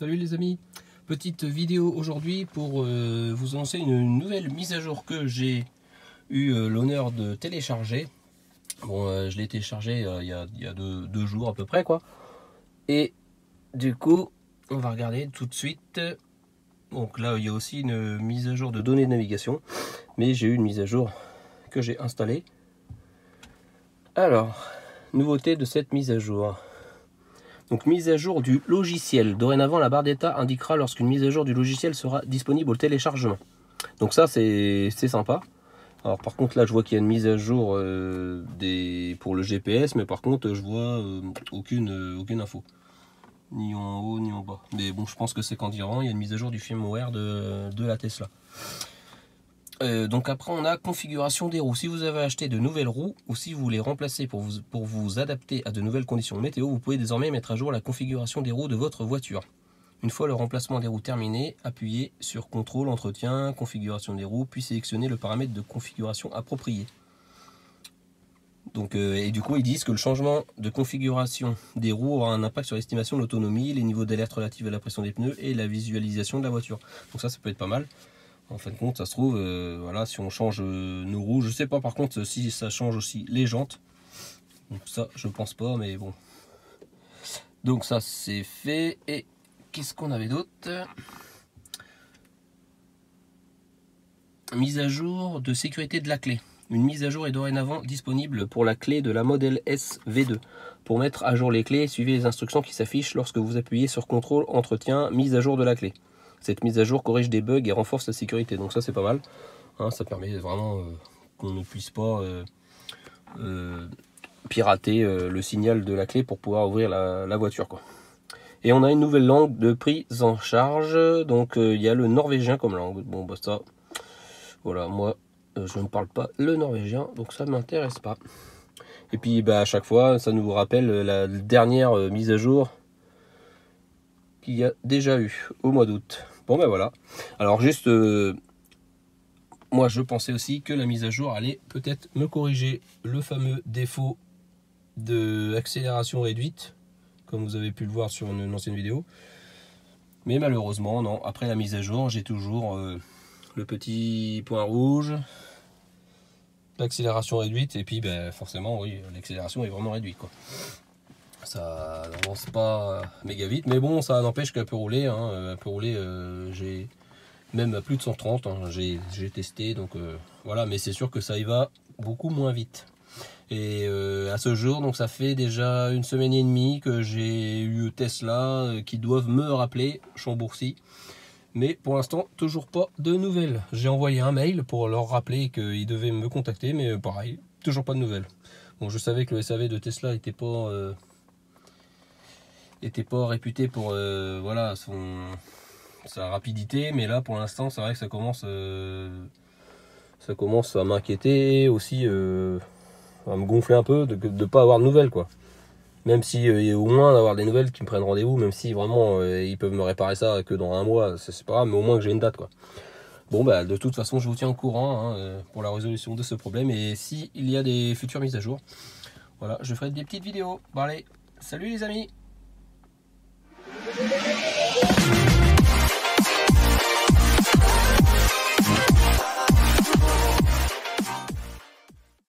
Salut les amis Petite vidéo aujourd'hui pour euh, vous annoncer une nouvelle mise à jour que j'ai eu euh, l'honneur de télécharger. Bon, euh, je l'ai téléchargé il y a, deux, jours à peu près quoi. Et du coup, on va regarder tout de suite. Donc là, il y a aussi une mise à jour de données de navigation. Mais j'ai eu une mise à jour que j'ai installée. Alors, nouveauté de cette mise à jour. Donc mise à jour du logiciel. Dorénavant, la barre d'état indiquera lorsqu'une mise à jour du logiciel sera disponible au téléchargement. Donc ça, c'est sympa. Alors par contre, là, je vois qu'il y a une mise à jour euh, pour le GPS, mais par contre, je vois euh, aucune, euh, aucune info. Ni en haut, ni en bas. Mais bon, je pense que c'est qu'en dirant, il y a une mise à jour du firmware de, de la Tesla. Euh, donc après on a configuration des roues. Si vous avez acheté de nouvelles roues ou si vous les remplacez pour vous, adapter à de nouvelles conditions météo, vous pouvez désormais mettre à jour la configuration des roues de votre voiture. Une fois le remplacement des roues terminé, appuyez sur contrôle, entretien, configuration des roues, puis sélectionnez le paramètre de configuration approprié. Euh, et du coup, ils disent que le changement de configuration des roues aura un impact sur l'estimation de l'autonomie, les niveaux d'alerte relatifs à la pression des pneus et la visualisation de la voiture. Donc ça, ça peut être pas mal. En fin de compte, ça se trouve, euh, voilà, si on change euh, nos roues, je sais pas par contre si ça change aussi les jantes. Donc ça, je pense pas, mais bon. Donc ça, c'est fait. Et qu'est-ce qu'on avait d'autre? Mise à jour de sécurité de la clé. Une mise à jour est dorénavant disponible pour la clé de la modèle SV2. Pour mettre à jour les clés, suivez les instructions qui s'affichent lorsque vous appuyez sur contrôle, entretien, mise à jour de la clé. Cette mise à jour corrige des bugs et renforce la sécurité. Donc ça c'est pas mal. Hein, ça permet vraiment euh, qu'on ne puisse pas euh, euh, pirater le signal de la clé pour pouvoir ouvrir la, voiture. Et on a une nouvelle langue de prise en charge. Donc il y a le norvégien comme langue. Bon bah ça, voilà, moi je ne parle pas le norvégien, donc ça ne m'intéresse pas. Et puis bah, à chaque fois, ça nous rappelle la dernière mise à jour qu'il y a déjà eu au mois d'août. Bon ben voilà. Alors juste, euh, moi je pensais aussi que la mise à jour allait peut-être me corriger le fameux défaut de accélération réduite, comme vous avez pu le voir sur une, ancienne vidéo. Mais malheureusement, non. Après la mise à jour, j'ai toujours euh, le petit point rouge, l'accélération réduite, et puis ben, forcément, oui, l'accélération est vraiment réduite. Quoi ça n'avance pas méga vite. Mais bon ça n'empêche qu'elle peut rouler hein, elle peut rouler euh, j'ai même à plus de 130 hein, j'ai testé donc euh, voilà. Mais c'est sûr que ça y va beaucoup moins vite. Et euh, à ce jour donc ça fait déjà une semaine et demie que j'ai eu Tesla qui doivent me rappeler Chambourcy. Mais pour l'instant toujours pas de nouvelles. J'ai envoyé un mail pour leur rappeler qu'ils devaient me contacter mais pareil toujours pas de nouvelles. Bon je savais que le SAV de Tesla n'était pas était pas réputé pour euh, voilà son sa rapidité mais là pour l'instant c'est vrai que ça commence euh, ça commence à m'inquiéter aussi euh, à me gonfler un peu de ne pas avoir de nouvelles quoi. Même si au moins d'avoir des nouvelles qui me prennent rendez-vous même si vraiment ils peuvent me réparer ça que dans un mois c'est pas grave mais au moins que j'ai une date quoi. Bon bah de toute façon je vous tiens au courant hein, pour la résolution de ce problème. Et si il y a des futures mises à jour voilà je ferai des petites vidéos. Bon allez salut les amis